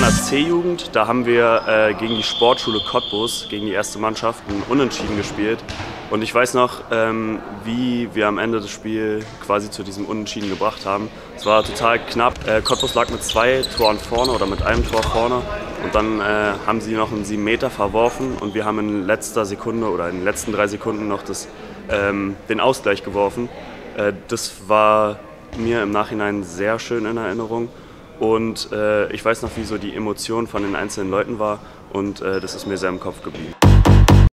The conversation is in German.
der C-Jugend. Da haben wir äh, gegen die Sportschule Cottbus, gegen die erste Mannschaft, ein Unentschieden gespielt. Und ich weiß noch, ähm, wie wir am Ende das Spiel quasi zu diesem Unentschieden gebracht haben. Es war total knapp. Äh, Cottbus lag mit zwei Toren vorne oder mit einem Tor vorne. Und dann äh, haben sie noch einen 7 Meter verworfen und wir haben in letzter Sekunde oder in den letzten drei Sekunden noch das, ähm, den Ausgleich geworfen. Äh, das war mir im Nachhinein sehr schön in Erinnerung. Und äh, ich weiß noch, wie so die Emotion von den einzelnen Leuten war und äh, das ist mir sehr im Kopf geblieben.